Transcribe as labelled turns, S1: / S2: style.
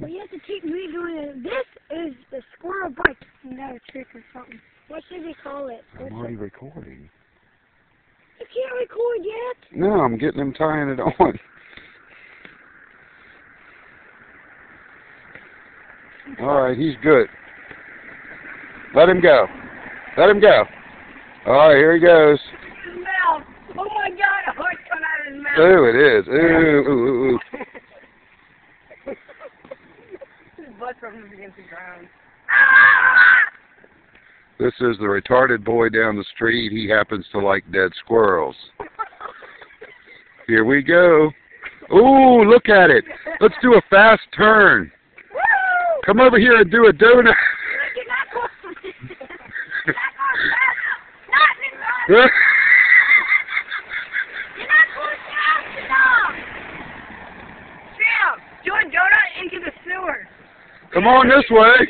S1: Well, you have to keep me doing it. This is the squirrel bike. Not a trick or something. What should we call it?
S2: I'm already recording.
S1: You can't record yet.
S2: No, I'm getting him tying it on. All right, he's good. Let him go. Let him go. All right, here he goes.
S1: His mouth. Oh my God! A horse come out of his mouth.
S2: Ooh, it is. Ooh, ooh, ooh, ooh.
S1: His butt's rubbing against the ground.
S2: This is the retarded boy down the street. He happens to like dead squirrels. Here we go. Ooh, look at it. Let's do a fast turn.
S1: Woo!
S2: Come over here and do a donut.
S1: Not going. You're not going fast. Not anymore. You're not going fast enough. Sam, do a donut into the sewer.
S2: Come on this way.